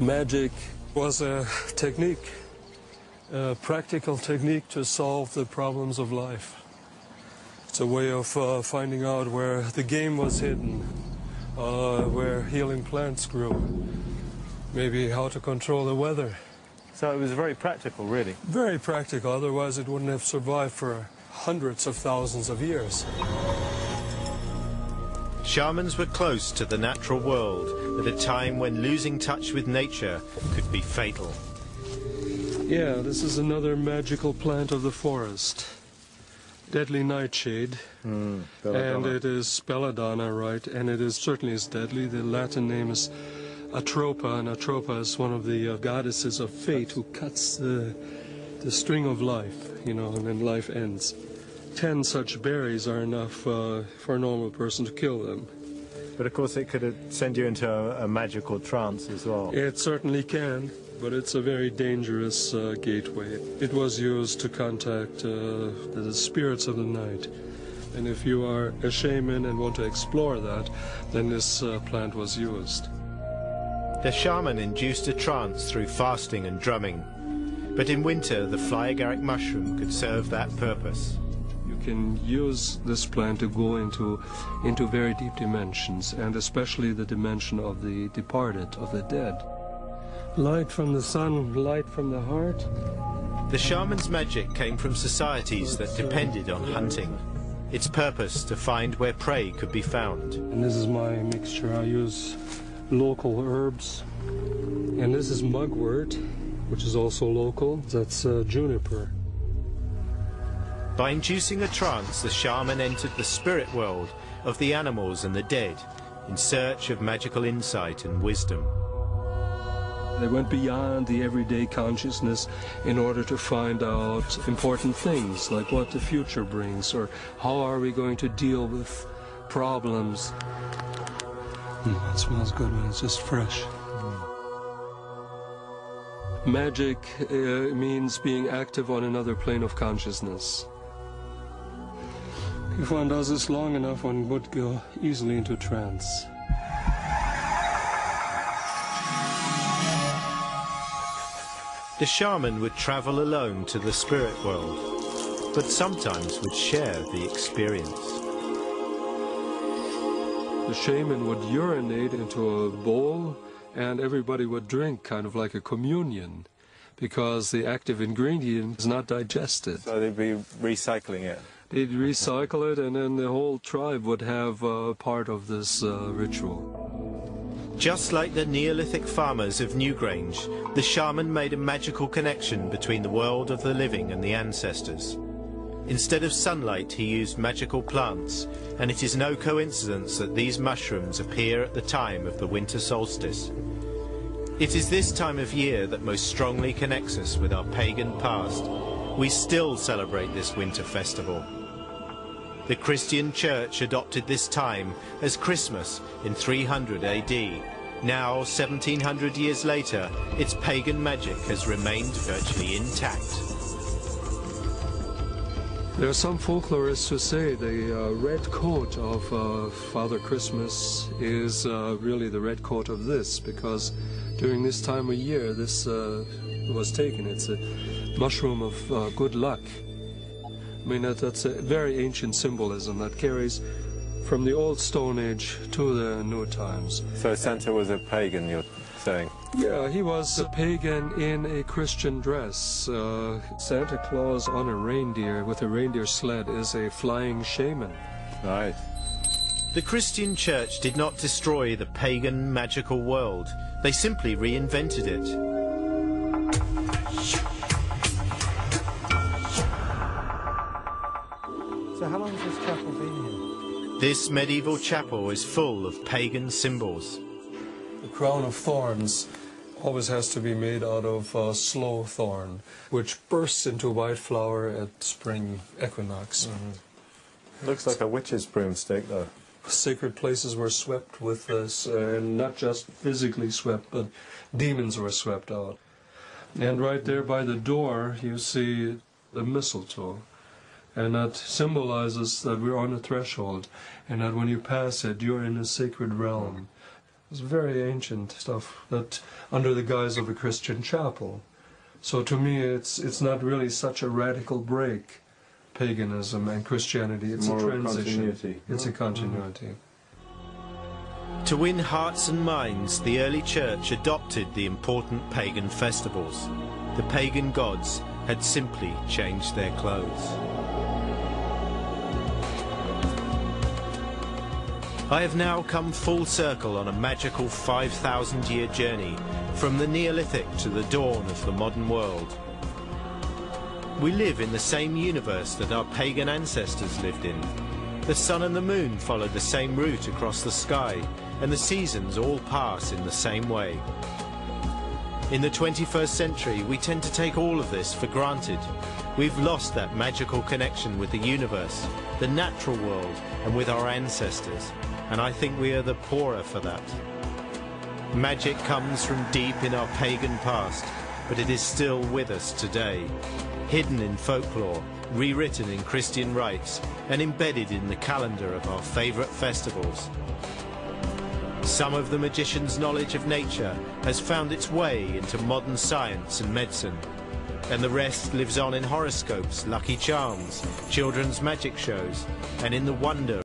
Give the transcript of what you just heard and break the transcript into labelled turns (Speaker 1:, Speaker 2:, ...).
Speaker 1: Magic was a technique, a practical technique to solve the problems of life. It's a way of uh, finding out where the game was hidden, uh, where healing plants grew, maybe how to control the weather.
Speaker 2: So it was very practical, really.
Speaker 1: Very practical, otherwise it wouldn't have survived for hundreds of thousands of years.
Speaker 3: Shamans were close to the natural world at a time when losing touch with nature could be fatal.
Speaker 1: Yeah, this is another magical plant of the forest. Deadly nightshade.
Speaker 2: Mm,
Speaker 1: and it is belladonna, right? And it is certainly is deadly. The Latin name is Atropa, and Atropa is one of the uh, goddesses of fate who cuts the, the string of life, you know, and then life ends. Ten such berries are enough uh, for a normal person to kill them.
Speaker 2: But of course, it could send you into a, a magical trance as well.
Speaker 1: It certainly can, but it's a very dangerous uh, gateway. It was used to contact uh, the spirits of the night. And if you are a shaman and want to explore that, then this uh, plant was used.
Speaker 3: The shaman induced a trance through fasting and drumming. But in winter, the fly agaric mushroom could serve that purpose.
Speaker 1: You can use this plant to go into, into very deep dimensions, and especially the dimension of the departed, of the dead. Light from the sun, light from the heart.
Speaker 3: The shaman's magic came from societies that depended on hunting. Its purpose to find where prey could be found.
Speaker 1: And this is my mixture. I use local herbs. And this is mugwort, which is also local. That's uh, juniper.
Speaker 3: By inducing a trance, the shaman entered the spirit world of the animals and the dead in search of magical insight and wisdom.
Speaker 1: They went beyond the everyday consciousness in order to find out important things like what the future brings or how are we going to deal with problems. Mm, it smells good when it's just fresh. Magic uh, means being active on another plane of consciousness. If one does this long enough, one would go easily into trance.
Speaker 3: The shaman would travel alone to the spirit world, but sometimes would share the experience.
Speaker 1: The shaman would urinate into a bowl and everybody would drink, kind of like a communion, because the active ingredient is not digested.
Speaker 2: So they'd be recycling it?
Speaker 1: They'd recycle it, and then the whole tribe would have uh, part of this uh, ritual.
Speaker 3: Just like the Neolithic farmers of Newgrange, the shaman made a magical connection between the world of the living and the ancestors. Instead of sunlight, he used magical plants, and it is no coincidence that these mushrooms appear at the time of the winter solstice. It is this time of year that most strongly connects us with our pagan past. We still celebrate this winter festival. The Christian Church adopted this time as Christmas in 300 AD. Now, 1700 years later, its pagan magic has remained virtually intact.
Speaker 1: There are some folklorists who say the uh, red coat of uh, Father Christmas is uh, really the red coat of this, because during this time of year this uh, was taken. It's a mushroom of uh, good luck. I mean, that, that's a very ancient symbolism that carries from the old Stone Age to the new times.
Speaker 2: So Santa was a pagan, you're saying?
Speaker 1: Yeah, he was a pagan in a Christian dress. Uh, Santa Claus on a reindeer with a reindeer sled is a flying shaman.
Speaker 2: Right.
Speaker 3: The Christian church did not destroy the pagan magical world. They simply reinvented it.
Speaker 2: This chapel been here?
Speaker 3: This medieval chapel is full of pagan symbols.
Speaker 1: The crown of thorns always has to be made out of uh, sloe thorn, which bursts into white flower at spring equinox.
Speaker 2: Mm-hmm. Looks like a witch's broomstick, though.
Speaker 1: Sacred places were swept with this, uh, and not just physically swept, but demons were swept out. And right there by the door, you see the mistletoe. And that symbolizes that we're on a threshold, and that when you pass it, you're in a sacred realm. It's very ancient stuff that under the guise of a Christian chapel. So to me, it's it's not really such a radical break, paganism and Christianity. It's
Speaker 4: More
Speaker 1: a
Speaker 4: of a
Speaker 1: transition.
Speaker 4: continuity.
Speaker 1: It's a continuity.
Speaker 3: To win hearts and minds, the early church adopted the important pagan festivals. The pagan gods had simply changed their clothes. I have now come full circle on a magical 5,000 year journey from the Neolithic to the dawn of the modern world. We live in the same universe that our pagan ancestors lived in. The sun and the moon follow the same route across the sky, and the seasons all pass in the same way. In the 21st century, we tend to take all of this for granted. We've lost that magical connection with the universe, the natural world, and with our ancestors, and I think we are the poorer for that. Magic comes from deep in our pagan past, but it is still with us today, hidden in folklore, rewritten in Christian rites, and embedded in the calendar of our favourite festivals. Some of the magician's knowledge of nature has found its way into modern science and medicine, and the rest lives on in horoscopes, lucky charms, children's magic shows, and in the wonder